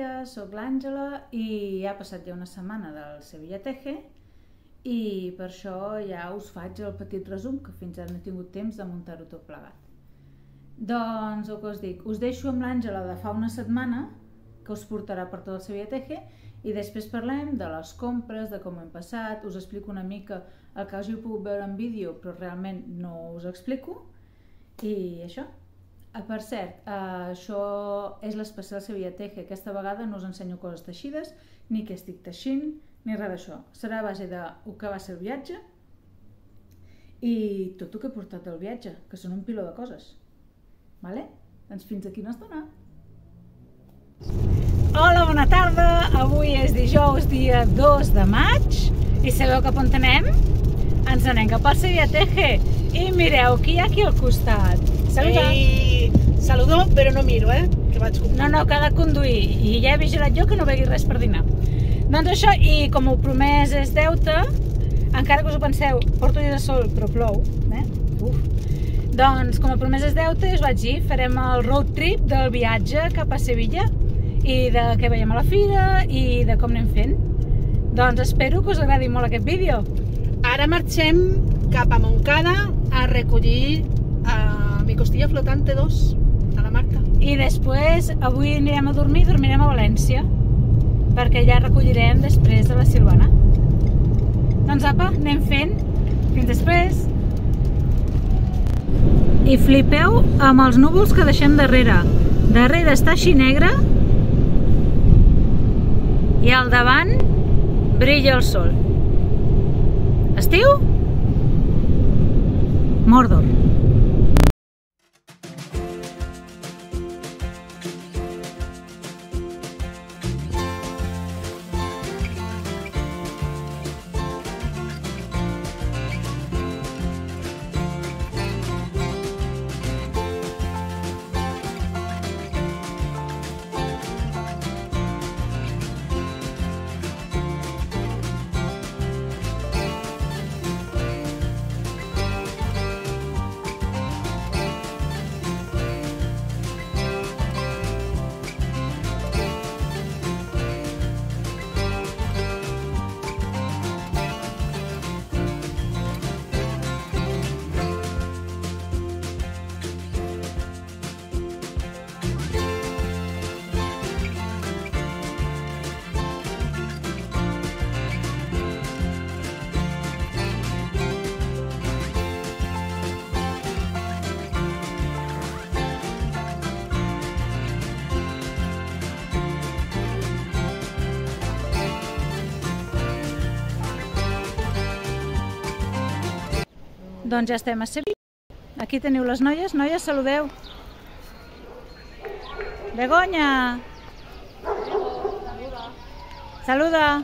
dia, sóc l'Àngela i ha passat ja una setmana del Sevilla Teje i per això ja us faig el petit resum que fins ara no he tingut temps de muntar-ho tot plegat. Doncs el que us dic, us deixo amb l'Àngela de fa una setmana que us portarà per tot el Sevilla Teje i després parlem de les compres, de com hem passat, us explico una mica el que hàgiu pogut veure en vídeo però realment no us explico i això, per cert, uh, això és l'especial Sevilla Teje. Aquesta vegada no us ensenyo coses teixides, ni que estic teixint, ni res d'això. Serà a base de el que va ser el viatge i tot el que he portat del viatge, que són un piló de coses. Vale? Doncs fins aquí una estona. Hola, bona tarda. Avui és dijous, dia 2 de maig. I sabeu cap on anem? Ens anem cap al Sevilla Teje. I mireu, qui hi ha aquí al costat? Saluda. Ei, saludo, però no miro, eh? Que vaig conduir. No, no, que ha de conduir. I ja he vigilat jo que no begui res per dinar. Doncs això, i com ho promès és deute, encara que us ho penseu, porto dia de sol, però plou, eh? Uf. Doncs, com a promès és deute, us vaig dir, farem el road trip del viatge cap a Sevilla i de què veiem a la fira i de com anem fent. Doncs espero que us agradi molt aquest vídeo. Ara marxem cap a Montcada a recollir a mi costilla flotante 2 a la Marta. I després, avui anirem a dormir, dormirem a València, perquè ja recollirem després de la Silvana. Doncs apa, anem fent. Fins després. I flipeu amb els núvols que deixem darrere. Darrere està així negre i al davant brilla el sol. Estiu? Mordor. Doncs ja estem a Sevilla. Aquí teniu les noies. Noies, saludeu. Begoña! Saluda!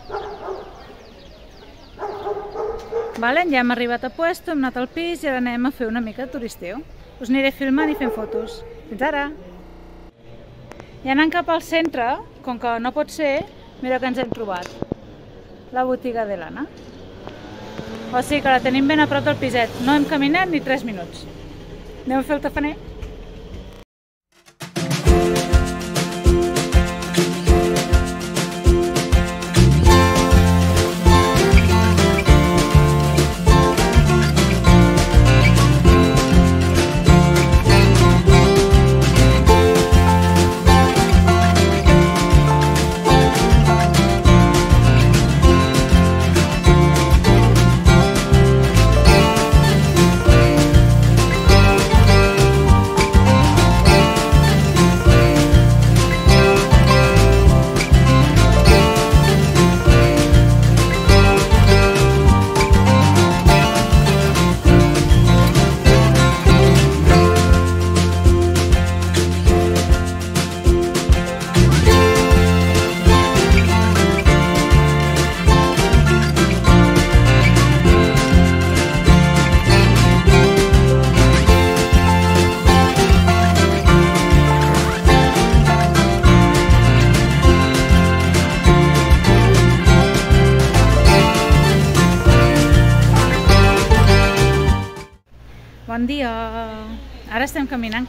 Vale, ja hem arribat a Puesto, hem anat al pis i ara anem a fer una mica de turisteu. Us aniré filmant i fent fotos. Fins ara! I anant cap al centre, com que no pot ser, mira que ens hem trobat. La botiga de l'Anna. O sigui que la tenim ben a prop del piset. No hem caminat ni 3 minuts. Anem a fer el tafaner?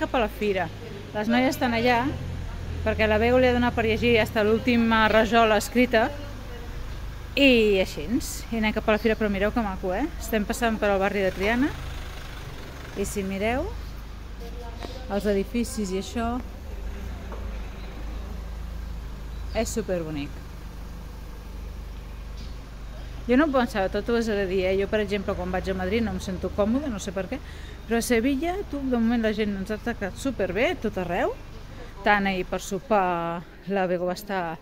Cap a la fira. Les noies estan allà perquè la Bego li ha donat per llegir fins l'última rajola escrita i així, i anem cap a la fira, però mireu que maco, eh? Estem passant per al barri de Triana i si mireu els edificis i això és super bonic. Jo no em pensava, tot ho has de dir, eh? jo per exemple quan vaig a Madrid no em sento còmode, no sé per què, però a Sevilla, tu, de moment la gent ens ha tractat superbé, tot arreu, tant ahir per sopar la Bego va estar,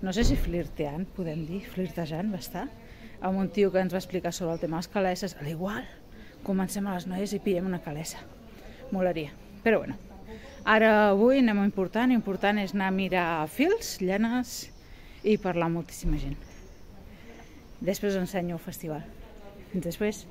no sé si flirteant, podem dir, flirtejant va estar, amb un tio que ens va explicar sobre el tema de les caleses, a l'igual, comencem a les noies i pillem una calessa, molaria, però bueno, ara avui anem a important, important és anar a mirar fils, llanes i parlar amb moltíssima gent. Després ensenyo el festival. Fins després.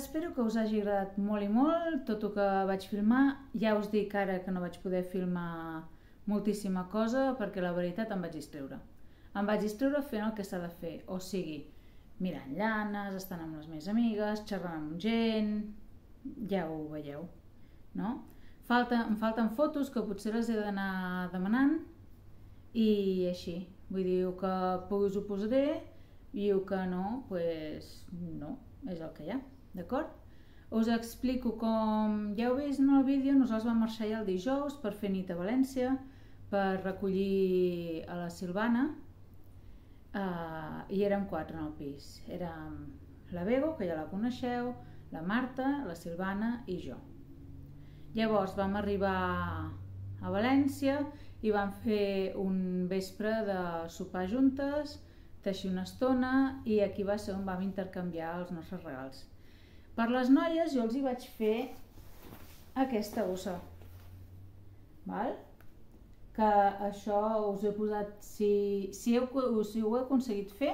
Espero que us hagi agradat molt i molt tot el que vaig filmar. Ja us dic ara que no vaig poder filmar moltíssima cosa perquè la veritat em vaig distreure. Em vaig distreure fent el que s'ha de fer, o sigui, mirant llanes, estant amb les meves amigues, xerrant amb gent, ja ho veieu, no? Falta, em falten fotos que potser les he d'anar demanant i així, vull dir, el que pugui us ho posaré i el que no, doncs pues, no, és el que hi ha, d'acord? Us explico com ja heu vist en el vídeo, nosaltres vam marxar ja el dijous per fer nit a València, per recollir a la Silvana, uh, i érem quatre en el pis. Érem la Bego, que ja la coneixeu, la Marta, la Silvana i jo. Llavors vam arribar a València i vam fer un vespre de sopar juntes, teixir una estona i aquí va ser on vam intercanviar els nostres regals. Per les noies jo els hi vaig fer aquesta bossa, val? que això us he posat, si, si, heu, si ho he aconseguit fer,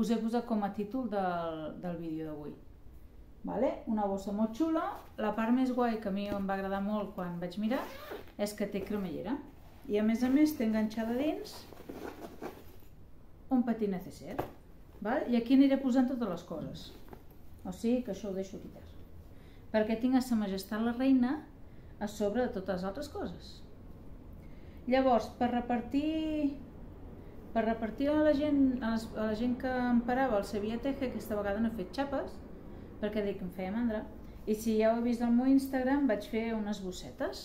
us he posat com a títol del, del vídeo d'avui. Vale? Una bossa molt xula, la part més guai que a mi em va agradar molt quan vaig mirar és que té cremallera i a més a més té enganxada dins un petit necesser val? i aquí aniré posant totes les coses o sigui que això ho deixo aquí perquè tinc a sa majestat la reina a sobre de totes les altres coses. Llavors per repartir per repartir a la gent, a, les, a la gent que em parava el Sevilla Teje, aquesta vegada no he fet xapes, perquè dic que em feia mandra, i si ja ho heu vist al meu Instagram vaig fer unes bossetes,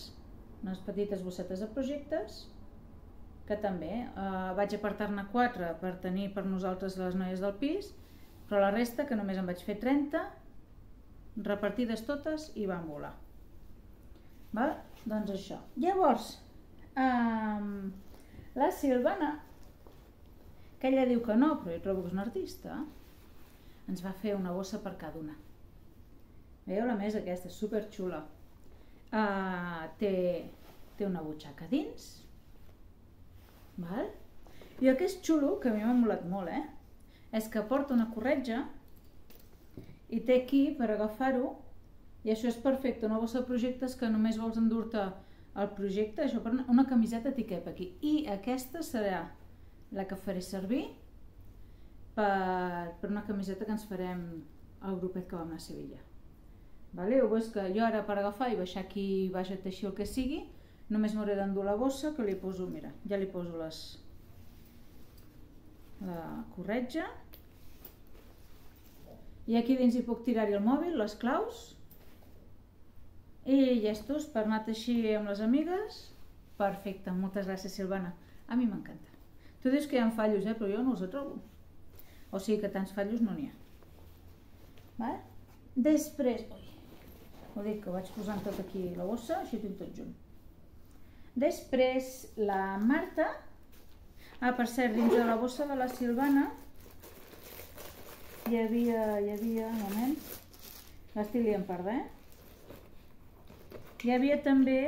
unes petites bossetes de projectes, que també eh, vaig apartar-ne quatre per tenir per nosaltres les noies del pis, però la resta, que només en vaig fer 30, repartides totes i van volar. Val? Doncs això. Llavors, eh, la Silvana que ella diu que no, però jo trobo que és una artista, ens va fer una bossa per cada una. Veieu la més aquesta, super xula. Uh, té, té una butxaca dins, val? i el que és xulo, que a mi m'ha molat molt, eh? És que porta una corretja i té aquí per agafar-ho i això és perfecte, una bossa de projectes que només vols endur-te el projecte, això per una, camiseta cap aquí i aquesta serà la que faré servir per, per una camiseta que ens farem al grupet que vam anar a Sevilla. Vale? Ho veus que jo ara per agafar i baixar aquí baix a teixir el que sigui, només m'hauré d'endur la bossa que li poso, mira, ja li poso les, la corretja i aquí dins hi puc tirar-hi el mòbil, les claus i llestos per anar teixir amb les amigues perfecte, moltes gràcies Silvana a mi m'encanta Tu dius que hi ha fallos, eh? però jo no els trobo. O sigui que tants fallos no n'hi ha. Vale? Després, ui, ho dic que vaig posant tot aquí la bossa, així tinc tot junt. Després, la Marta, ah, per cert, dins de la bossa de la Silvana, hi havia, hi havia, un moment, l'estic liant per eh? Hi havia també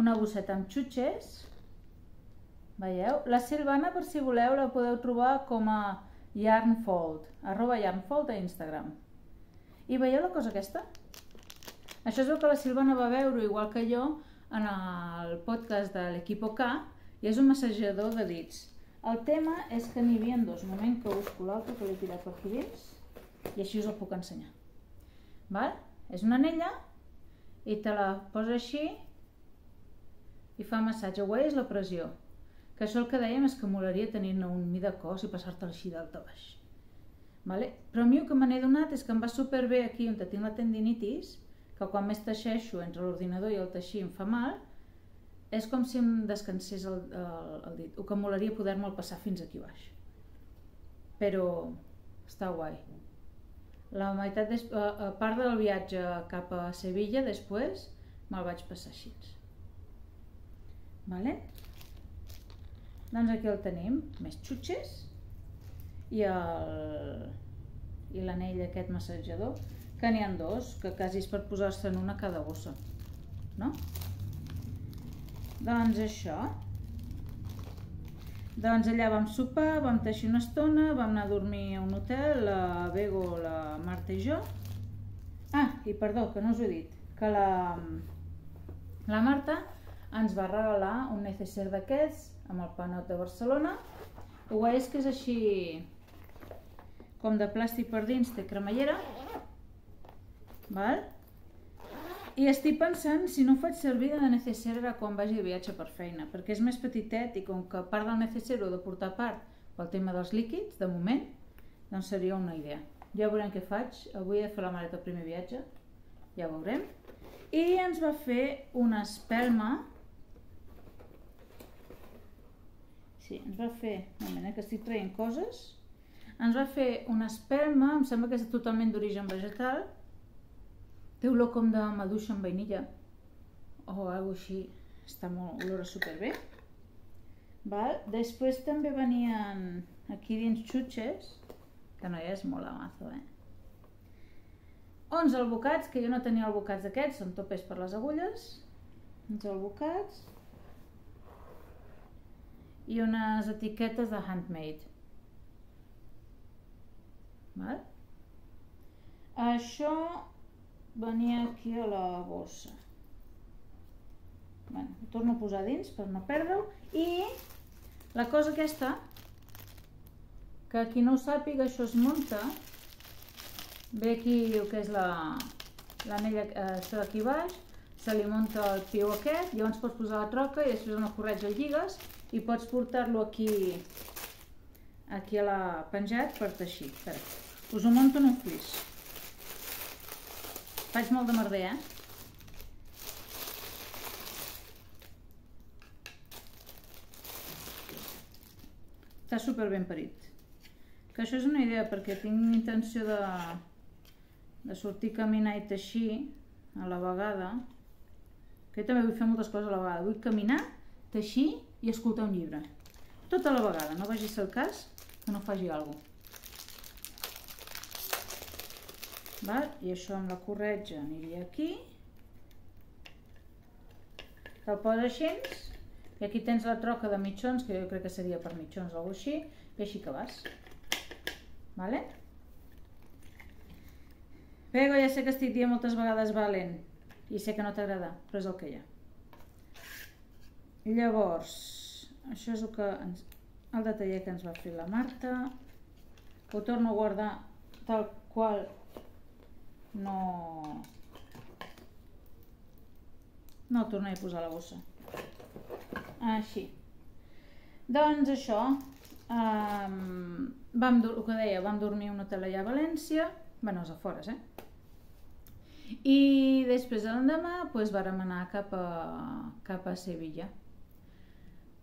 una bosseta amb xutxes, Veieu? La Silvana, per si voleu, la podeu trobar com a yarnfold, arroba yarnfold a Instagram. I veieu la cosa aquesta? Això és el que la Silvana va veure, igual que jo, en el podcast de l'Equipo K, i és un massajador de dits. El tema és que n'hi havia dos. Moment que busco l'altre, que l'he tirat per aquí dins, i així us el puc ensenyar. Val? És una anella, i te la posa així, i fa massatge. Guai és la pressió que això el que dèiem és que molaria tenir-ne un mi de cos i passar-te així d'alt a baix. Vale? Però a mi el que me n'he donat és que em va superbé aquí on tinc la tendinitis, que quan més teixeixo entre l'ordinador i el teixir em fa mal, és com si em descansés el, el, el dit. O que molaria poder-me'l passar fins aquí baix. Però està guai. La meitat, des... a part del viatge cap a Sevilla, després me'l vaig passar així. Vale? Doncs aquí el tenim, més xutxes i el i l'anell aquest massatjador, que n'hi han dos, que quasi és per posar-se en una cada bossa, no? Doncs això. Doncs allà vam sopar, vam teixir una estona, vam anar a dormir a un hotel, la Bego, la Marta i jo. Ah, i perdó, que no us ho he dit, que la, la Marta ens va regalar un necesser d'aquests amb el panot de Barcelona. El guai és que és així com de plàstic per dins, té cremallera. Val? I estic pensant si no faig servir de necesser quan vagi de viatge per feina, perquè és més petitet i com que part del necesser ho de portar part pel tema dels líquids, de moment, doncs seria una idea. Ja veurem què faig. Avui he de fer la maleta el primer viatge, ja veurem. I ens va fer una espelma Sí, ens va fer, un moment, eh, que estic traient coses, ens va fer una espelma, em sembla que és totalment d'origen vegetal, té olor com de maduixa amb vainilla, o alguna així, està molt, olora superbé. Val? Després també venien aquí dins xutxes, que no és molt amazo, eh? 11 albocats, que jo no tenia albocats d'aquests, són topes per les agulles. 11 albocats. i unes etiquetes de handmade. Val? Això venia aquí a la bossa. Bueno, ho torno a posar dins per no perdre-ho. I la cosa aquesta, que qui no ho sàpiga, això es munta. Ve aquí el que és l'anella, la, eh, això d'aquí baix, se li munta el piu aquest, llavors pots posar la troca i després una corretja el lligues i pots portar-lo aquí aquí a la penjat per teixir. Espera, us ho munto en un flis. Faig molt de merder, eh? Està super ben parit. Que això és una idea perquè tinc intenció de, de sortir a caminar i teixir a la vegada. Que també vull fer moltes coses a la vegada. Vull caminar, teixir i escoltar un llibre. Tot a la vegada, no vagi ser el cas que no faci alguna cosa. I això amb la corretja aniria aquí. Te'l posa així i aquí tens la troca de mitjons, que jo crec que seria per mitjons o alguna així, i així que vas. Vale? Pego, ja sé que estic dient moltes vegades valent, i sé que no t'agrada, però és el que hi ha. Llavors, això és el, que ens, el detallet que ens va fer la Marta. Ho torno a guardar tal qual no... No tornaré a posar la bossa. Així. Doncs això, um, vam, el que deia, vam dormir un hotel allà a València, bueno, als afores, eh? I després de l'endemà doncs, vàrem anar cap a, cap a Sevilla.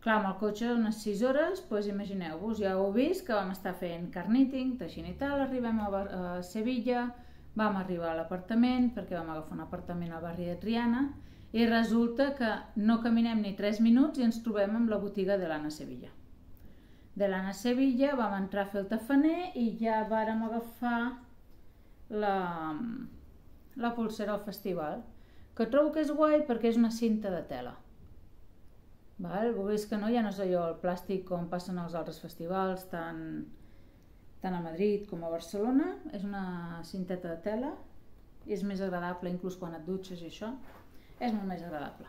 Clar, amb el cotxe unes 6 hores, doncs imagineu-vos, ja heu vist que vam estar fent carnitting, teixint i tal, arribem a, a Sevilla, vam arribar a l'apartament, perquè vam agafar un apartament al barri de Triana, i resulta que no caminem ni 3 minuts i ens trobem amb la botiga de l'Anna Sevilla. De l'Anna Sevilla vam entrar a fer el tafaner i ja vàrem agafar la, la pulsera al festival, que trobo que és guai perquè és una cinta de tela. Val? Vulguis que no, ja no és allò el plàstic com passen als altres festivals, tant, tant a Madrid com a Barcelona. És una cinteta de tela i és més agradable inclús quan et dutxes i això és molt més agradable.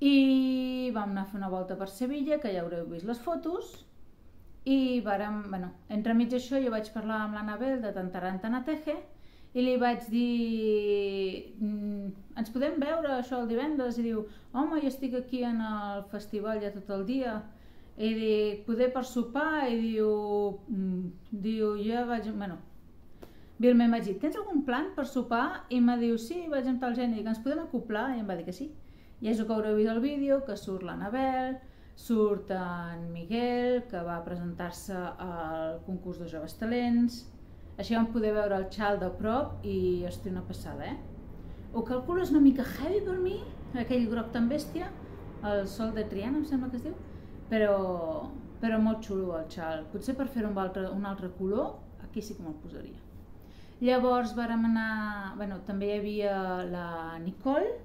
I vam anar a fer una volta per Sevilla, que ja haureu vist les fotos, i vàrem, bueno, entremig això jo vaig parlar amb l'Anabel de Tantarantanatege i li vaig dir mm, ens podem veure això el divendres? I diu, home, jo estic aquí en el festival ja tot el dia i dic, poder per sopar? I diu, mm, diu, jo vaig, bueno, Vilma m'ha dit, tens algun plan per sopar? I m'ha dit, sí, vaig amb tal gent, i dic, ens podem acoplar? I em va dir que sí. I és el que haureu vist el vídeo, que surt l'Anabel, surt en Miguel, que va presentar-se al concurs de Joves Talents. Així vam poder veure el xal de prop i, hosti, una passada, eh? Ho calculo és una mica heavy per mi, aquell groc tan bèstia, el sol de Triana, em sembla que es diu, però, però molt xulo el xal. Potser per fer-ho amb altre, un altre color, aquí sí que me'l posaria. Llavors vàrem anar... Bueno, també hi havia la Nicole,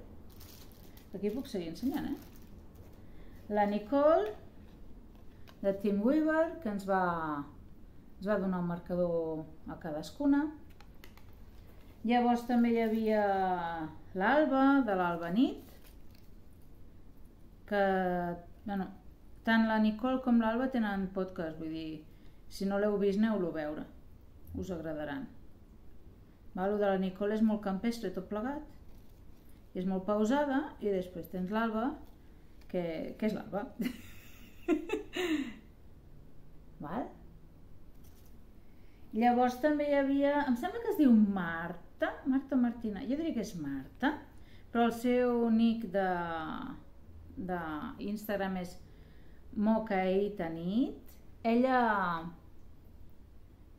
aquí puc seguir ensenyant, eh? La Nicole, de Tim Weaver, que ens va, ens va donar un marcador a cadascuna. Llavors també hi havia l'Alba, de l'Alba Nit, que, bueno, tant la Nicole com l'Alba tenen podcast, vull dir, si no l'heu vist, aneu-lo a veure, us agradaran. Va, el de la Nicole és molt campestre tot plegat, és molt pausada, i després tens l'Alba, que, que és l'Alba. Val? Llavors també hi havia, em sembla que es diu Marta, Marta Martina, jo diria que és Marta, però el seu nick de, de Instagram és Mocaïtanit. Ella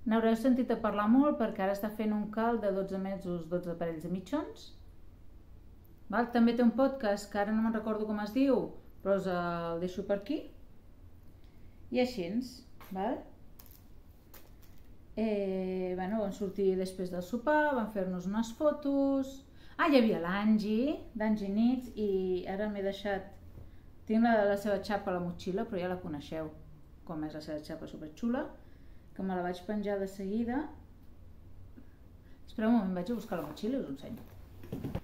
N'haureu sentit a parlar molt perquè ara està fent un cal de 12 mesos, 12 parells de mitjons. Val? També té un podcast que ara no me'n recordo com es diu, però us el deixo per aquí. I així, val? Eh, bueno, vam sortir després del sopar, vam fer-nos unes fotos... Ah, hi havia l'Angie, d'Angie Nits, i ara m'he deixat Tinc la, la seva xapa a la motxilla, però ja la coneixeu, com és la seva xapa superxula, que me la vaig penjar de seguida. Espereu un moment, vaig a buscar la motxilla i us ho ensenyo.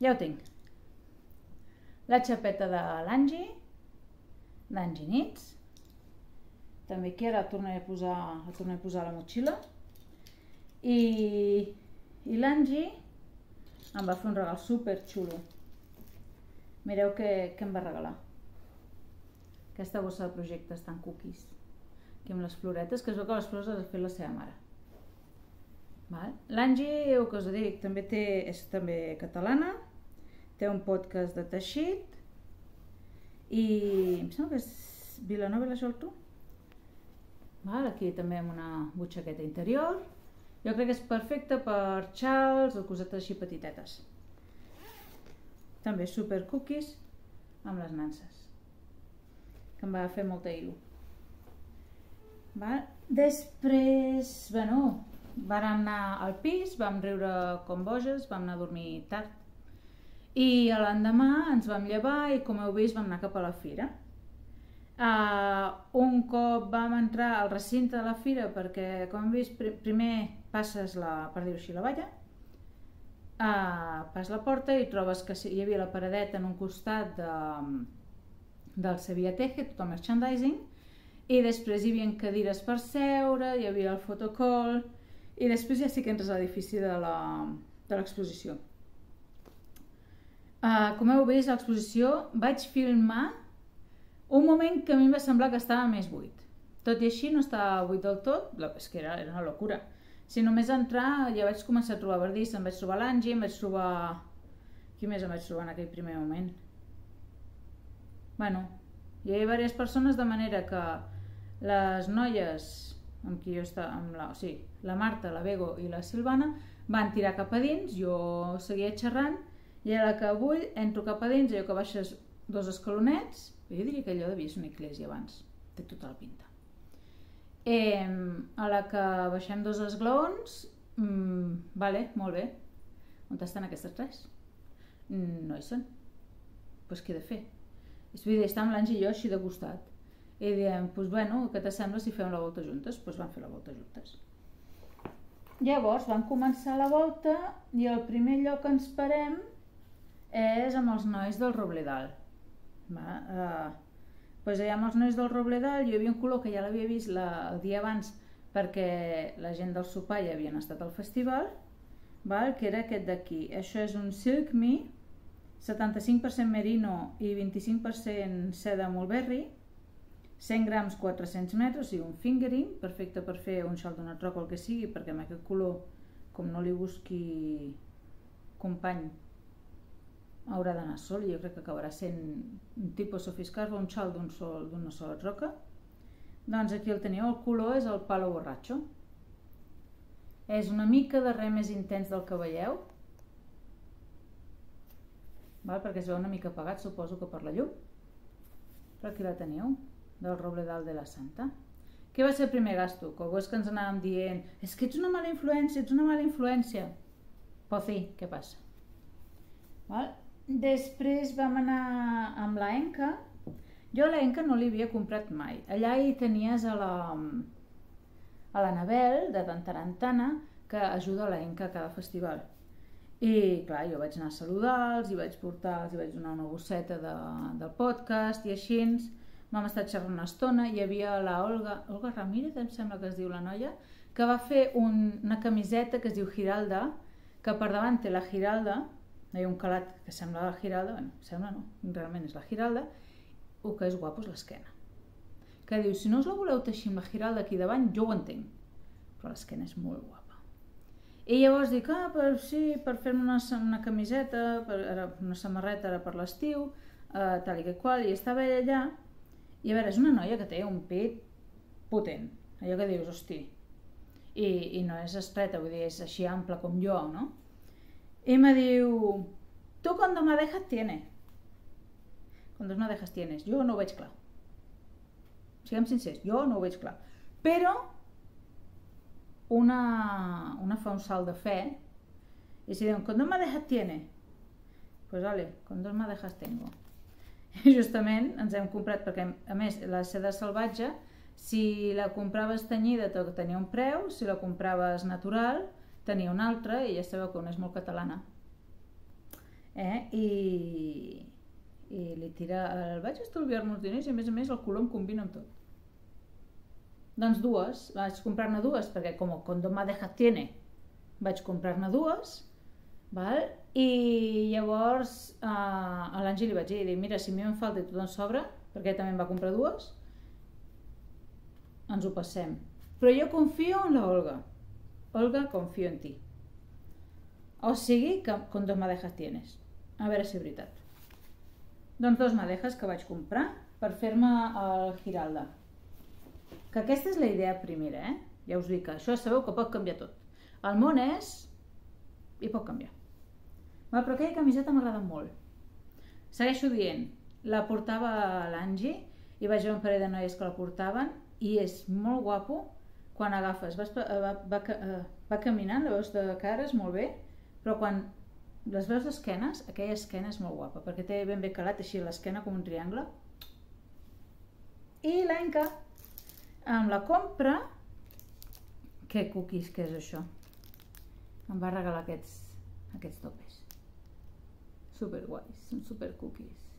Ja ho tinc. La xapeta de l'Angie, d'Angie Nits. També aquí ara tornaré a posar, la tornaré a posar a la motxilla. I, i l'Angie em va fer un regal super xulo. Mireu què, què em va regalar. Aquesta bossa de projectes tan cookies. Aquí amb les floretes, que es veu que les flors les ha fet la seva mare. Val? L'Angie, el que us dic, també té, és també catalana, té un podcast de teixit i em sembla que és Vilanova i la Geltrú. Val? Aquí també amb una butxaqueta interior. Jo crec que és perfecte per xals o cosetes així petitetes. També super cookies amb les nanses, que em va fer molta il·lu. Va? Després, bueno, vam anar al pis, vam riure com boges, vam anar a dormir tard. I l'endemà ens vam llevar i com heu vist vam anar cap a la fira. Uh, un cop vam entrar al recinte de la fira perquè, com hem vist, pr primer passes la, per dir-ho així, la valla, uh, pas la porta i trobes que hi havia la paradeta en un costat de, del Sevilla Teje, tot el merchandising, i després hi havia cadires per seure, hi havia el fotocall, i després ja sí que entres a l'edifici de l'exposició. Uh, com heu vist, a l'exposició vaig filmar un moment que a mi em va semblar que estava més buit. Tot i així no estava buit del tot, és que era, era una locura. Si només entrar ja vaig començar a trobar verdís, em vaig trobar l'Angie, em vaig trobar... Qui més em vaig trobar en aquell primer moment? Bueno, hi havia diverses persones de manera que les noies amb qui jo estava, amb la, o sigui, la Marta, la Bego i la Silvana van tirar cap a dins, jo seguia xerrant i a la que vull entro cap a dins, allò que baixes dos escalonets jo diria que allò devia ser una església abans. Té tota la pinta. Eh, a la que baixem dos esglaons, mm, vale, molt bé. On estan aquestes tres? Mm, no hi són. Doncs pues què he de fer? És dir, està amb l'Ange i jo així de costat. I diem, doncs pues bueno, què t'assembla si fem la volta juntes? Doncs pues van fer la volta juntes. Llavors van començar la volta i el primer lloc que ens parem és amb els nois del Robledal. Va? Uh, pues allà amb els nois del Robledal hi havia un color que ja l'havia vist la, el dia abans perquè la gent del sopar ja havien estat al festival, val? que era aquest d'aquí. Això és un Silk Me, 75% merino i 25% seda mulberry, 100 grams 400 metres i un fingering, perfecte per fer un xal d'una troca o el que sigui, perquè amb aquest color, com no li busqui company haurà d'anar sol i jo crec que acabarà sent un tipus sofiscar un xal d'un sol d'una sola troca doncs aquí el teniu, el color és el palo borratxo és una mica de res més intens del que veieu val? perquè es veu una mica apagat suposo que per la llum però aquí la teniu del Robledal de la Santa què va ser el primer gasto? Com és que ens anàvem dient és que ets una mala influència, ets una mala influència pues sí, què passa? Val? Després vam anar amb la Enca. Jo a la Enca no li havia comprat mai. Allà hi tenies a la, a la Nabel, de Tantarantana, que ajuda a la Enca a cada festival. I clar, jo vaig anar a saludar-los i vaig portar, els vaig donar una bosseta de, del podcast i així vam estar xerrant una estona hi havia la Olga, Olga Ramírez, em sembla que es diu la noia, que va fer un, una camiseta que es diu Giralda, que per davant té la Giralda, hi ha un calat que sembla la Giralda, bueno, sembla no, realment és la Giralda, el que és guapo és l'esquena. Que diu, si no us la voleu teixir amb la Giralda aquí davant, jo ho entenc, però l'esquena és molt guapa. I llavors dic, ah, per, sí, per fer-me una, una camiseta, per, era una samarreta era per l'estiu, eh, tal i que qual, i estava ella allà, i a veure, és una noia que té un pit potent, allò que dius, hosti, i, i no és estreta, vull dir, és així ample com jo, no? Y me diu, tu cuando me dejas tienes. Quan me dejas tienes. Jo no ho veig clar. Siguem sincers, jo no ho veig clar. Però una, una fa un salt de fe i si diuen, cuando me dejas tienes. Pues vale, cuando me dejas tengo. I justament ens hem comprat, perquè a més la seda salvatge, si la compraves tenyida tenia un preu, si la compraves natural tenia un altre, i ja sabeu que una és molt catalana. Eh? I, i li tira, el vaig estalviar-me uns diners i a més a més el color em combina amb tot. Doncs dues, vaig comprar-ne dues perquè com el condom deja tiene, vaig comprar-ne dues, val? i llavors eh, a l'Àngel li vaig dir, mira, si a mi em falta i tot en sobra, perquè també em va comprar dues, ens ho passem. Però jo confio en la Olga. Olga, confio en ti. O sigui que con dos madejas tienes. A veure si és veritat. Doncs dos madejas que vaig comprar per fer-me el Giralda. Que aquesta és la idea primera, eh? Ja us dic que això sabeu que pot canviar tot. El món és... i pot canviar. Va, però aquella camiseta m'agrada molt. Segueixo dient, la portava l'Angi i vaig veure un parell de noies que la portaven i és molt guapo quan agafes, vas, va, va, va, va caminant, la veus de cares molt bé, però quan les veus d'esquenes, aquella esquena és molt guapa, perquè té ben bé calat així l'esquena com un triangle. I l'Enca, amb la compra, què cookies, què és això? Em va regalar aquests, aquests topes. Super guais, són super cookies.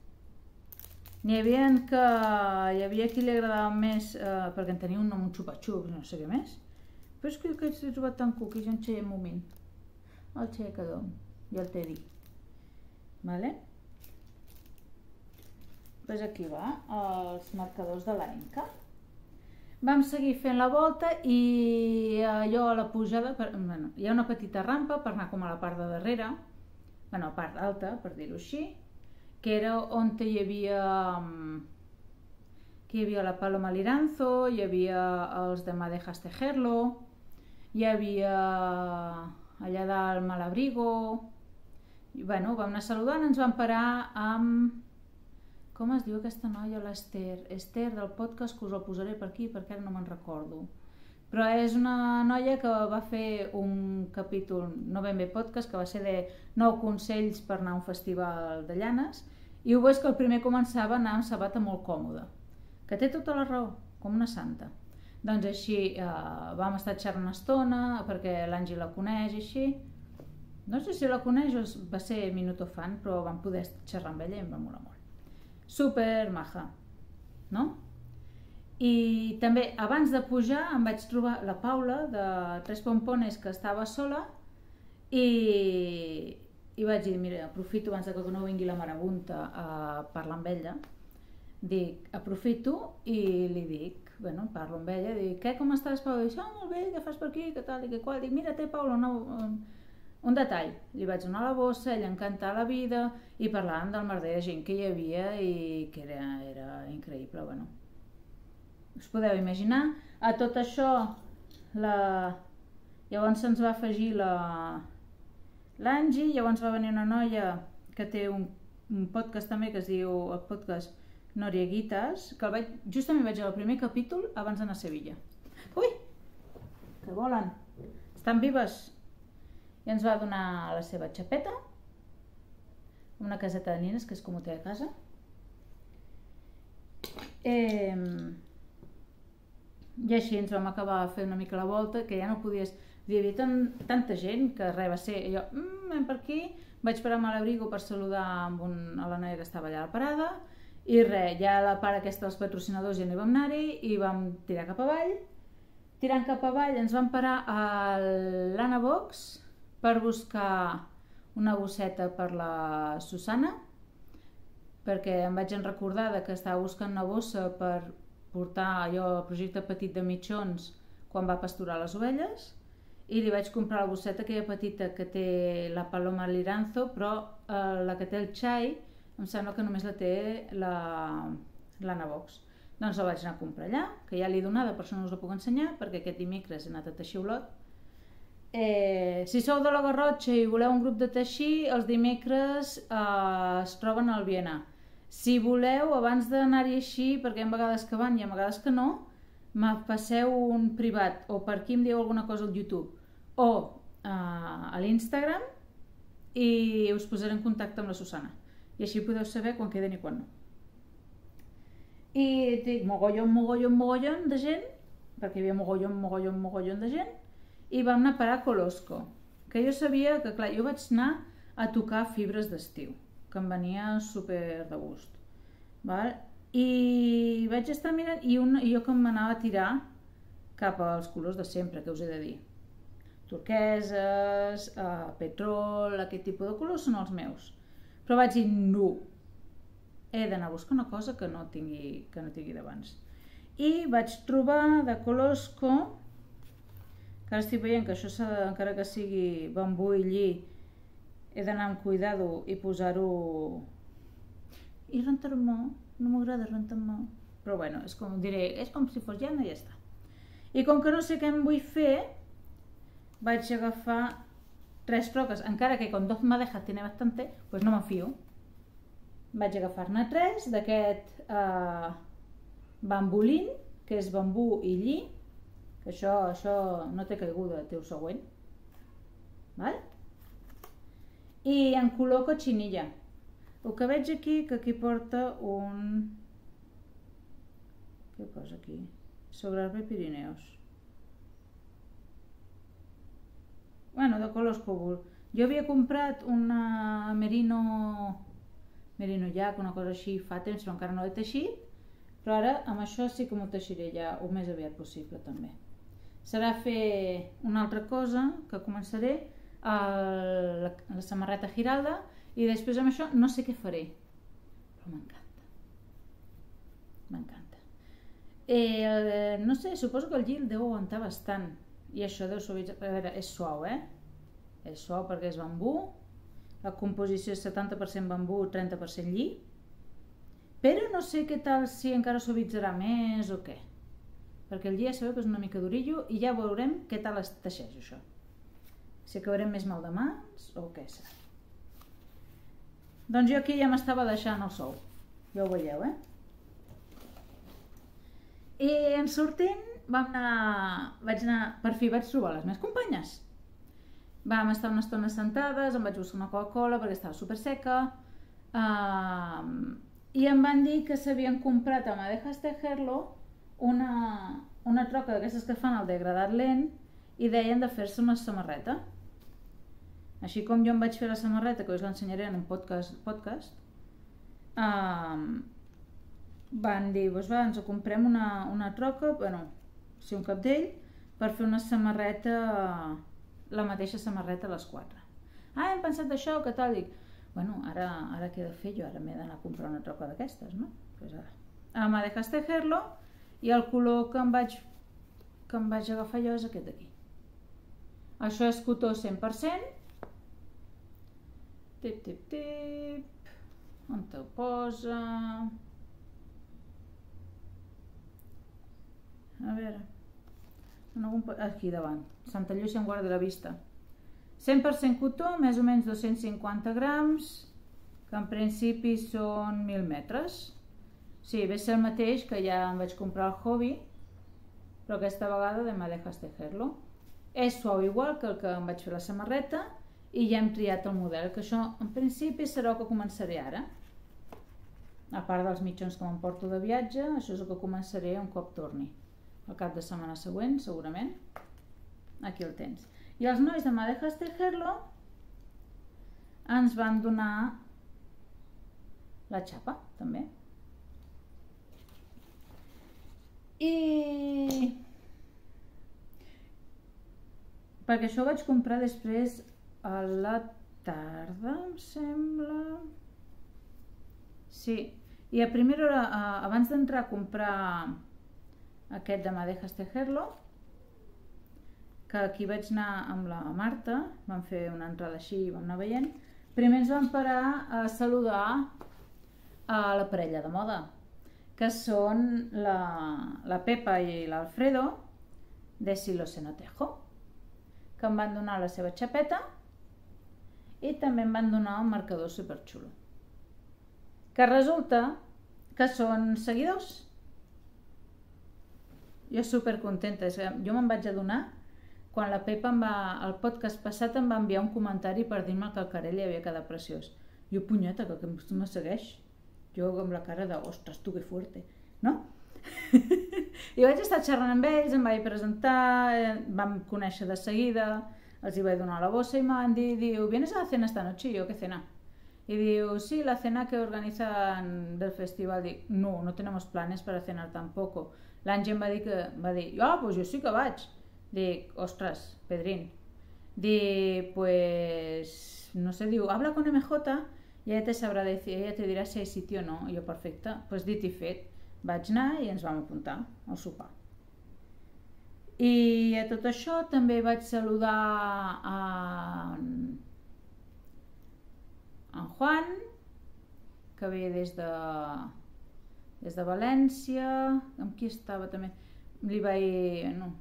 N'hi havia que hi havia qui li agradava més eh, perquè en tenia un nom un xupa-xups, no sé què més. Però és que aquests he trobat tan cookies, en un moment. El xeia cada un i el Teddy. Vale? Pues aquí va, els marcadors de l'Enca. Vam seguir fent la volta i allò a la pujada, per, bueno, hi ha una petita rampa per anar com a la part de darrere, bueno, a part alta, per dir-ho així, que era on hi havia que hi havia la Paloma Liranzo, hi havia els de Madejas Tejerlo, hi havia allà dalt Malabrigo, i bueno, vam anar saludant, ens vam parar amb... Com es diu aquesta noia? L'Ester. Esther del podcast, que us el posaré per aquí perquè ara no me'n recordo. Però és una noia que va fer un capítol, no ben bé podcast, que va ser de 9 consells per anar a un festival de llanes, i ho veus que el primer començava a anar amb sabata molt còmoda, que té tota la raó, com una santa. Doncs així eh, vam estar xerrant una estona, perquè l'Àngel la coneix i així, no sé si la coneix o va ser Minuto fan, però vam poder xerrar amb ella i em va molar molt. Super maja, no? I també, abans de pujar, em vaig trobar la Paula de Tres Pompones, que estava sola, i, i vaig dir, mira, aprofito abans de que no vingui la marabunta a parlar amb ella, dic, aprofito i li dic, bueno, parlo amb ella, dic, què, com estàs, Paula? Dic, oh, molt bé, què fas per aquí, què tal, i què qual? Dic, mira, té, Paula, no, un detall, li vaig donar la bossa, ell encantar la vida i parlàvem del merder de gent que hi havia i que era, era increïble. Bueno. Us podeu imaginar? A tot això, la... llavors se'ns va afegir la llavors va venir una noia que té un, un podcast també que es diu el podcast Norieguitas, que el vaig, justament vaig al primer capítol abans d'anar a Sevilla. Ui, que volen. Estan vives i ens va donar la seva xapeta, una caseta de nines, que és com ho té a casa. Eh, I així ens vam acabar fer una mica la volta, que ja no podies... Hi havia tan, tanta gent que res va ser... Jo, mm, per aquí, vaig parar a l'abrigo per saludar amb un, a la noia que estava allà a la parada, i res, ja la part aquesta dels patrocinadors ja no hi vam anar-hi i vam tirar cap avall. Tirant cap avall ens vam parar a l'Anna Box, per buscar una bosseta per la Susana, perquè em vaig recordar que estava buscant una bossa per portar allò al projecte petit de mitjons quan va pasturar les ovelles i li vaig comprar la bosseta aquella petita que té la Paloma Liranzo però eh, la que té el xai em sembla que només la té l'Anna Box doncs la vaig anar a comprar allà que ja l'he donada per això no us la puc ensenyar perquè aquest dimecres he anat a teixir olot Eh, si sou de la Garrotxa i voleu un grup de teixir, els dimecres eh, es troben al Viena. Si voleu, abans d'anar-hi així, perquè hi ha vegades que van i ha vegades que no, me passeu un privat o per aquí em dieu alguna cosa al YouTube o eh, a l'Instagram i us posaré en contacte amb la Susana. I així podeu saber quan queden i quan no. I dic, mogollon, mogollon, mogollon de gent, perquè hi havia mogollon, mogollon, mogollon de gent, i vam anar a parar a Colosco, que jo sabia que, clar, jo vaig anar a tocar fibres d'estiu, que em venia super de gust. Val? I vaig estar mirant, i, un, jo que m'anava a tirar cap als colors de sempre, que us he de dir. Turqueses, eh, petrol, aquest tipus de colors són els meus. Però vaig dir, no, he d'anar a buscar una cosa que no tingui, que no tingui d'abans. I vaig trobar de Colosco, que ara estic veient que això encara que sigui bambú i lli, he d'anar amb cuidado i posar-ho... I rentar-me, no m'agrada rentar-me. Però bueno, és com, diré, és com si fos llana i ja està. I com que no sé què em vull fer, vaig agafar tres troques, encara que con dos madejas tiene bastante, pues no m'enfio. Vaig agafar-ne tres d'aquest eh, bambulín, que és bambú i lli, que això, això no té caiguda, té el següent. Val? I en color cotxinilla. El que veig aquí, que aquí porta un... Què posa aquí? Sobre el Pirineos. Bueno, de colors còbol. Jo havia comprat una Merino Merino Llac, una cosa així, fa temps, però encara no l'he teixit, però ara amb això sí que m'ho teixiré ja el més aviat possible també. Serà fer una altra cosa que començaré a la, la samarreta Giralda i després amb això no sé què faré, però m'encanta. M'encanta. Eh, no sé, suposo que el gil deu aguantar bastant i això deu suavitzar, a veure, és suau, eh? És suau perquè és bambú, la composició és 70% bambú, 30% lli, però no sé què tal si encara suavitzarà més o què. Perquè el ja sabeu que és una mica durillo i ja veurem què tal es teixeix això. Si acabarem més mal de mans o què serà. Doncs jo aquí ja m'estava deixant el sou. Ja ho veieu, eh? I en sortint vam anar, vaig anar, per fi vaig trobar les meves companyes Vam estar una estona sentades, em vaig buscar una Coca-Cola perquè estava super seca uh, i em van dir que s'havien comprat a Madejas Tejerlo una, una troca d'aquestes que fan el degradat lent i deien de fer-se una samarreta. Així com jo em vaig fer la samarreta, que us l'ensenyaré en un podcast, podcast uh, van dir, doncs va, ens comprem una, una troca, bueno, sí, un capdell, per fer una samarreta la mateixa samarreta a les 4. Ah, hem pensat d'això, que tal? Dic, bueno, ara, ara què he de fer jo? Ara m'he d'anar a comprar una troca d'aquestes, no? Pues ara. Ah, m'ha de tejerlo i el color que em vaig, que em vaig agafar jo és aquest d'aquí. Això és cotó 100%. Tip, tip, tip. On te'l posa? A veure aquí davant, Santa Llucia en guarda la vista. 100% cotó, més o menys 250 grams, que en principi són 1.000 metres. Sí, ve ser el mateix que ja em vaig comprar el hobby, però aquesta vegada de Madejas Tejerlo. És suau igual que el que em vaig fer la samarreta i ja hem triat el model, que això en principi serà el que començaré ara. A part dels mitjons que m'emporto de viatge, això és el que començaré un cop torni el cap de setmana següent, segurament. Aquí el tens. I els nois de Madejas Tejerlo ens van donar la xapa, també. I... Perquè això ho vaig comprar després a la tarda, em sembla... Sí, i a primera hora, abans d'entrar a comprar aquest de Madejas Tejerlo, que aquí vaig anar amb la Marta, vam fer una entrada així i vam anar veient. Primer ens vam parar a saludar a la parella de moda, que són la, la Pepa i l'Alfredo de Silo Senotejo, que em van donar la seva xapeta i també em van donar un marcador superxulo. Que resulta que són seguidors jo super contenta. Jo me'n vaig adonar quan la Pepa em va, el podcast passat em va enviar un comentari per dir-me que el carell li havia quedat preciós. Jo, punyeta, que, que me segueix. Jo amb la cara de, ostres, tu que fuerte. no? I vaig estar xerrant amb ells, em vaig presentar, eh, vam conèixer de seguida, els hi vaig donar la bossa i m'han dit, diu, ¿vienes a la cena esta noche? I jo, ¿qué cena? Y digo, sí, la cena que organizan del festival. Dic, no, no tenemos planes para cenar tampoco. L'Àngel va dir que, va dir, ah, pues jo sí que vaig. Dic, ostres, Pedrín. Dic, pues, no sé, diu, habla con MJ i ella te sabrà decir, ella te dirà si hay sitio o no. I jo, perfecte, pues dit i fet. Vaig anar i ens vam apuntar al sopar. I a tot això també vaig saludar a en Juan, que ve des de, des de València, amb qui estava també, li vaig, no,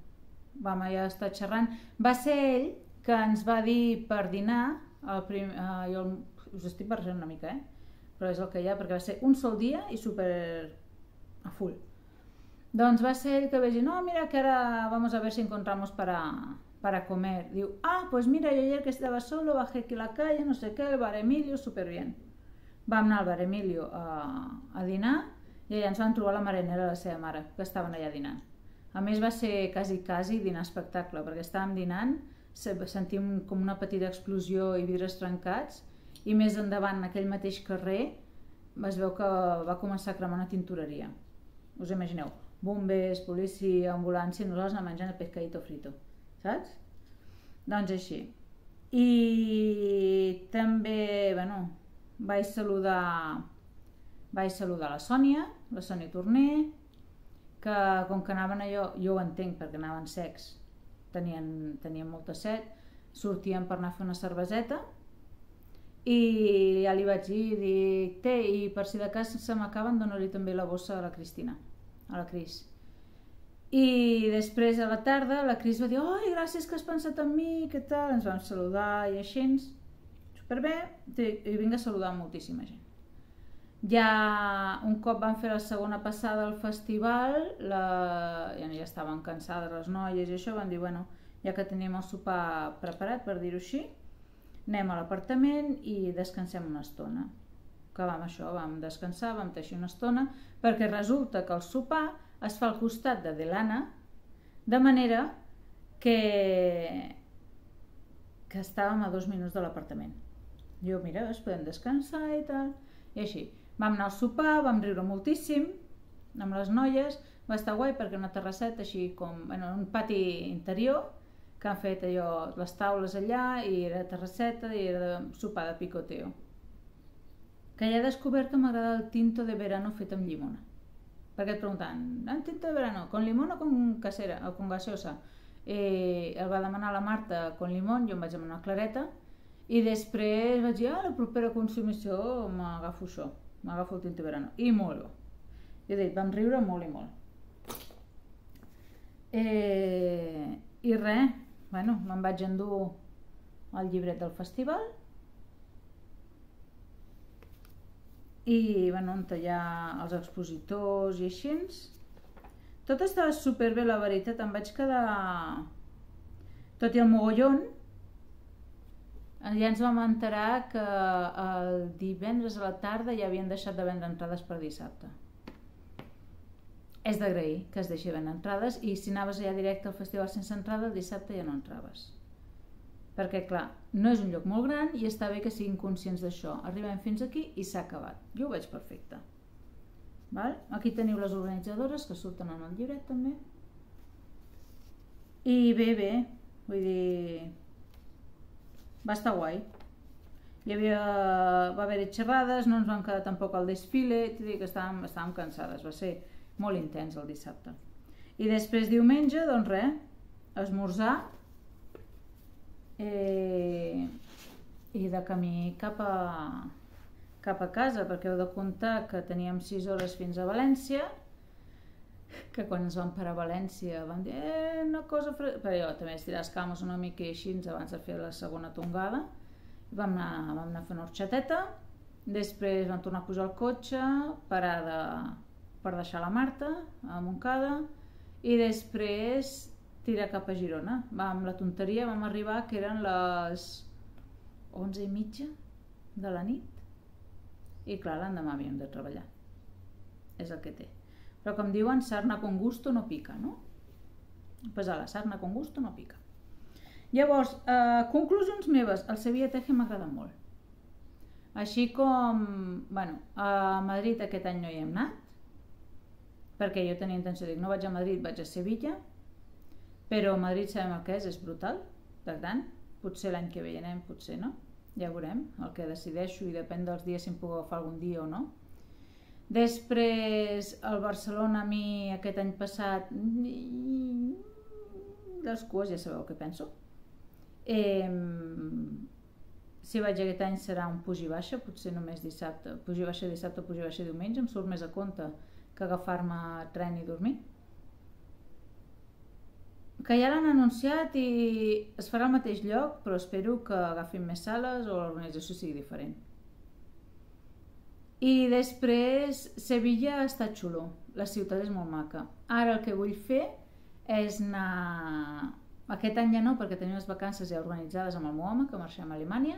vam allà estar xerrant, va ser ell que ens va dir per dinar, el prim, eh, jo us estic barrejant una mica, eh? però és el que hi ha, perquè va ser un sol dia i super a full. Doncs va ser que dir, no, mira que ara vamos a ver si encontramos para, para comer. Diu, ah, pues mira, yo ayer que estaba solo bajé aquí la calle, no sé qué, el bar Emilio, súper bien. Vam anar al bar Emilio a, a dinar i allà ens van trobar la marinera de la seva mare, que estaven allà dinant. A més va ser quasi, quasi dinar espectacle, perquè estàvem dinant, sentim com una petita explosió i vidres trencats, i més endavant, en aquell mateix carrer, es veu que va començar a cremar una tintoreria. Us imagineu, bombers, policia, ambulància, nosaltres anàvem menjant el pescadito frito saps? Doncs així. I també, bueno, vaig saludar vaig saludar la Sònia, la Sònia Torner, que com que anaven allò, jo ho entenc perquè anaven secs, tenien, tenien molta set, sortien per anar a fer una cerveseta i ja li vaig dir, dic, té, i per si de cas se m'acaben, dona-li també la bossa a la Cristina, a la Cris. I després a la tarda la Cris va dir oi, gràcies que has pensat en mi, què tal? Ens vam saludar i així. Superbé, i vinc a saludar moltíssima gent. Ja un cop van fer la segona passada al festival, la... ja, ja estaven cansades les noies i això, van dir, bueno, ja que tenim el sopar preparat, per dir-ho així, anem a l'apartament i descansem una estona. Que vam això, vam descansar, vam teixir una estona, perquè resulta que el sopar es fa al costat de Delana, de manera que, que estàvem a dos minuts de l'apartament. Jo, mira, es podem descansar i tal, i així. Vam anar al sopar, vam riure moltíssim amb les noies, va estar guai perquè una terrasseta així com, bueno, un pati interior, que han fet allò, les taules allà, i era terrasseta, i era sopar de picoteo. Que ja he descobert que m'agrada el tinto de verano fet amb llimona perquè et preguntaven, en tinta de verano, con limón o con casera, o con gaseosa? Eh, el va demanar la Marta con limón, jo em vaig demanar clareta, i després vaig dir, ah, la propera consumició m'agafo això, m'agafo el tinta de verano. I molt bo. I he dit, vam riure molt i molt. Eh, I res, bueno, me'n vaig endur el llibret del festival, i bueno, on hi ha els expositors i així. Tot estava superbé la veritat. Em vaig quedar tot i el mogollon. Ja ens vam enterar que el divendres a la tarda ja havien deixat de vendre entrades per dissabte. És d'agrair que es deixi vendre entrades i si anaves allà directe al festival sense entrada el dissabte ja no entraves perquè clar, no és un lloc molt gran i està bé que siguin conscients d'això. Arribem fins aquí i s'ha acabat. Jo ho veig perfecte. Val? Aquí teniu les organitzadores que surten en el llibret també. I bé, bé, vull dir, va estar guai. Hi havia, va haver-hi xerrades, no ens vam quedar tampoc al desfile, que estàvem, estàvem cansades, va ser molt intens el dissabte. I després diumenge, doncs res, esmorzar eh, i de camí cap a, cap a casa, perquè heu de comptar que teníem 6 hores fins a València, que quan ens vam parar a València vam dir eh, una cosa fred... però jo també estirar les cames una mica així abans de fer la segona tongada vam anar, vam anar a fer una orxateta després vam tornar a pujar al cotxe parada per deixar la Marta a Montcada i després tirar cap a Girona. Va, amb la tonteria vam arribar que eren les 11 i mitja de la nit i clar, l'endemà havíem de treballar. És el que té. Però com diuen, sarna con gusto no pica, no? Pues a la sarna con gusto no pica. Llavors, eh, conclusions meves. El Sevilla Teje m'agrada molt. Així com, bueno, a Madrid aquest any no hi hem anat, perquè jo tenia intenció de dir, no vaig a Madrid, vaig a Sevilla, però Madrid sabem el que és, és brutal, per tant, potser l'any que ve anem, potser no, ja veurem el que decideixo i depèn dels dies si em puc agafar algun dia o no. Després, el Barcelona a mi aquest any passat, les cues ja sabeu què penso. Si vaig aquest any serà un puig i baixa, potser només dissabte, puig i baixa dissabte, puig i baixa diumenge, em surt més a compte que agafar-me tren i dormir. Que ja l'han anunciat i es farà al mateix lloc, però espero que agafin més sales o l'organització sigui diferent. I després, Sevilla està xulo, la ciutat és molt maca. Ara el que vull fer és anar... Aquest any ja no, perquè tenim les vacances ja organitzades amb el meu home, que marxem a Alemanya,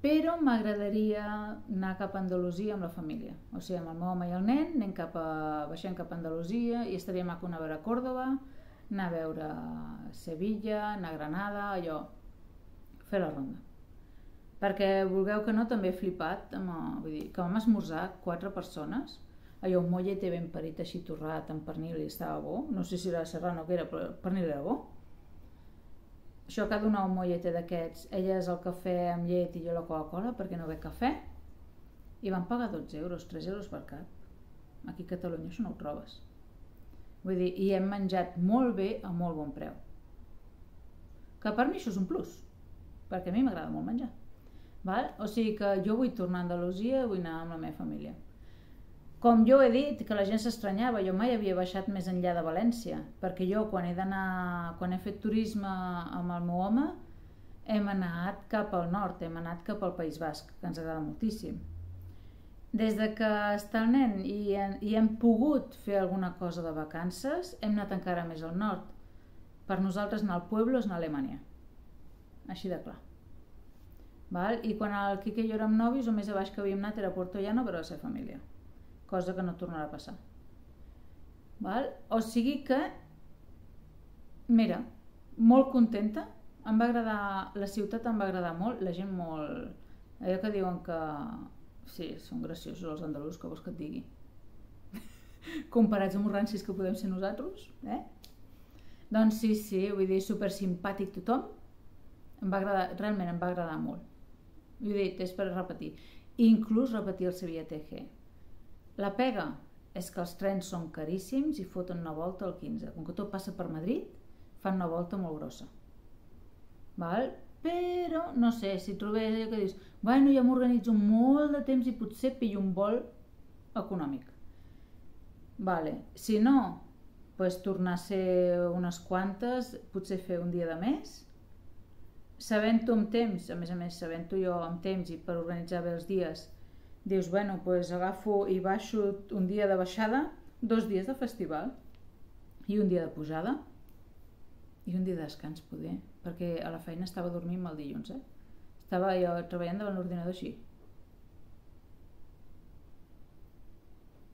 però m'agradaria anar cap a Andalusia amb la família. O sigui, amb el meu home i el nen, anem cap a, baixem cap a Andalusia i estaria maco anar a veure Còrdoba, anar a veure Sevilla, anar a Granada, allò, fer la ronda. Perquè vulgueu que no, també he flipat, amb, vull dir, que vam esmorzar quatre persones, allò, un mollete ben parit així torrat amb pernil i estava bo, no sé si era serrano o què era, però pernil era bo. Això que ha donat un mollete d'aquests, ella és el cafè amb llet i jo la Coca-Cola perquè no ve cafè, i van pagar 12 euros, 3 euros per cap. Aquí a Catalunya això no ho trobes. Vull dir, i hem menjat molt bé a molt bon preu. Que per mi això és un plus, perquè a mi m'agrada molt menjar. Val? O sigui que jo vull tornar a Andalusia, vull anar amb la meva família. Com jo he dit, que la gent s'estranyava, jo mai havia baixat més enllà de València, perquè jo quan he d'anar, quan he fet turisme amb el meu home, hem anat cap al nord, hem anat cap al País Basc, que ens agrada moltíssim. Des de que està el nen i, i hem pogut fer alguna cosa de vacances, hem anat encara més al nord. Per nosaltres anar al pueblo és anar a Alemanya. Així de clar. Val? I quan el Quique i jo érem novis, el més a baix que havíem anat era a Porto Llano per a la seva família cosa que no tornarà a passar. Val? O sigui que, mira, molt contenta, em va agradar, la ciutat em va agradar molt, la gent molt... Allò que diuen que... Sí, són graciosos els andalús, que vols que et digui. Comparats amb els rancis que podem ser nosaltres, eh? Doncs sí, sí, vull dir, super simpàtic tothom. Em va agradar, realment em va agradar molt. Vull dir, és per repetir. Inclús repetir el Sevilla TG la pega és que els trens són caríssims i foten una volta al 15. Com que tot passa per Madrid, fan una volta molt grossa. Val? Però, no sé, si trobés allò que dius, bueno, ja m'organitzo molt de temps i potser pillo un vol econòmic. Vale. Si no, pues, tornar a ser unes quantes, potser fer un dia de més, sabent-ho amb temps, a més a més sabent-ho jo amb temps i per organitzar bé els dies, dius, bueno, pues agafo i baixo un dia de baixada, dos dies de festival i un dia de pujada i un dia de descans poder, perquè a la feina estava dormint el dilluns, eh? Estava jo treballant davant l'ordinador així.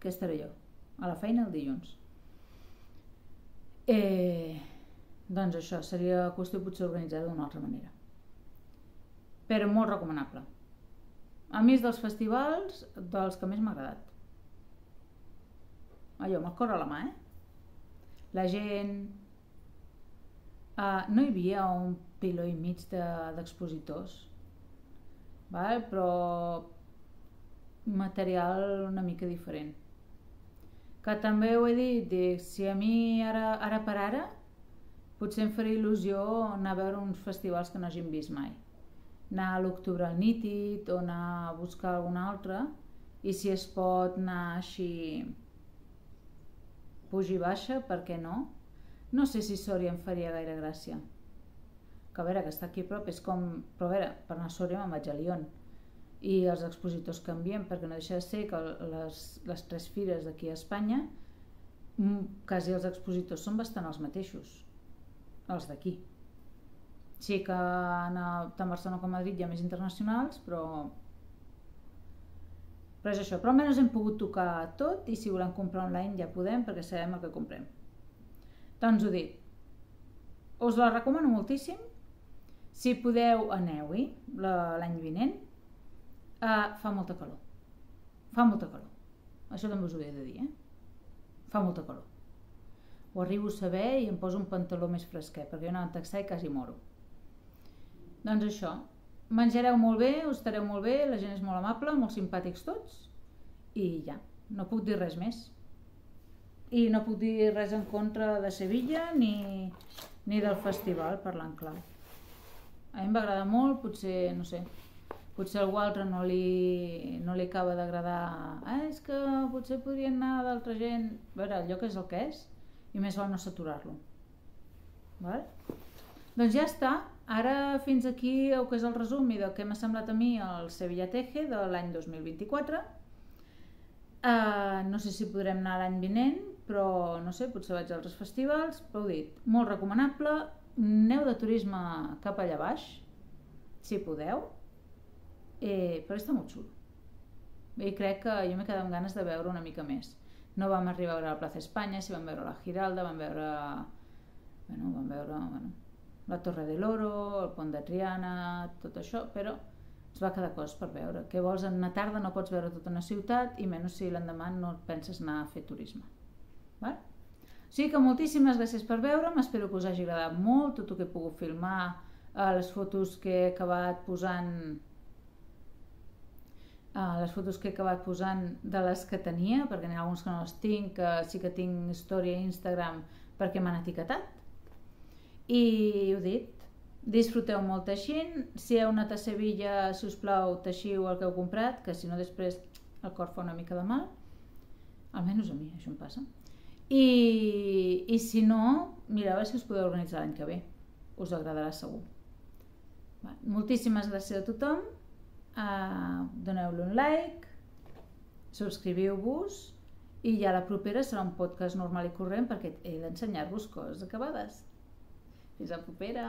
Què estaré jo? A la feina el dilluns. Eh, doncs això, seria qüestió potser organitzada d'una altra manera. Però molt recomanable. A mi és dels festivals dels que més m'ha agradat. Allò, amb el cor a la mà, eh? La gent... Uh, no hi havia un piló i mig d'expositors, de, val? però material una mica diferent. Que també ho he dit, dic, si a mi ara, ara per ara potser em faria il·lusió anar a veure uns festivals que no hagin vist mai anar a l'octubre al nítid o anar a buscar alguna altra i si es pot anar així pugi baixa, per què no? No sé si Sòria em faria gaire gràcia. Que a veure, que està aquí a prop, és com... Però a veure, per anar a Sòria me'n vaig a Lyon. I els expositors canvien, perquè no deixa de ser que les, les tres fires d'aquí a Espanya quasi els expositors són bastant els mateixos, els d'aquí. Sí que en, tant Barcelona com Madrid hi ha més internacionals, però Però és això, però almenys hem pogut tocar tot i si volem comprar online ja podem perquè sabem el que comprem. Doncs ho dic, us la recomano moltíssim. Si podeu, aneu-hi l'any vinent. Uh, fa molta calor. Fa molta calor. Això també us ho he de dir, eh? Fa molta calor. Ho arribo a saber i em poso un pantaló més fresquet, perquè jo anava a taxar i quasi moro. Doncs això, menjareu molt bé, us estareu molt bé, la gent és molt amable, molt simpàtics tots, i ja, no puc dir res més. I no puc dir res en contra de Sevilla ni, ni del festival, parlant clar. A mi em va agradar molt, potser, no sé, potser algú altre no li, no li acaba d'agradar ah, és que potser podrien anar d'altra gent a veure, el lloc és el que és i més val no saturar-lo Val? doncs ja està ara fins aquí el que és el resum i del que m'ha semblat a mi el Sevilla Teje de l'any 2024 uh, no sé si podrem anar l'any vinent però no sé, potser vaig a altres festivals però ho dit, molt recomanable neu de turisme cap allà baix si podeu eh, però està molt xulo. I crec que jo m'he quedat amb ganes de veure una mica més. No vam arribar a veure la plaça Espanya, si vam veure la Giralda, vam veure, bueno, vam veure bueno, la Torre de l'Oro, el pont de Triana, tot això, però ens va quedar cos per veure. Què vols, en una tarda no pots veure tota una ciutat i menys si l'endemà no penses anar a fer turisme. Val? O sigui que moltíssimes gràcies per veure'm, espero que us hagi agradat molt tot el que he pogut filmar, eh, les fotos que he acabat posant uh, les fotos que he acabat posant de les que tenia, perquè n'hi ha alguns que no les tinc, que sí que tinc història a Instagram perquè m'han etiquetat. I ho dit, disfruteu molt teixint, si heu anat a Sevilla, si us plau, teixiu el que heu comprat, que si no després el cor fa una mica de mal, almenys a mi, això em passa. I, i si no, mireu si us podeu organitzar l'any que ve, us agradarà segur. Va, moltíssimes gràcies a tothom uh, doneu-li un like, subscriviu-vos i ja la propera serà un podcast normal i corrent perquè he d'ensenyar-vos coses acabades. Fins la propera!